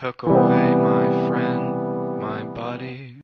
took away my friend, my buddy.